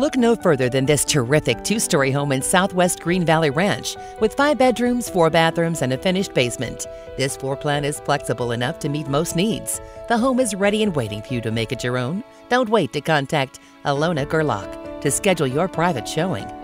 Look no further than this terrific two story home in Southwest Green Valley Ranch with five bedrooms, four bathrooms, and a finished basement. This floor plan is flexible enough to meet most needs. The home is ready and waiting for you to make it your own. Don't wait to contact Illona Gerlock to schedule your private showing.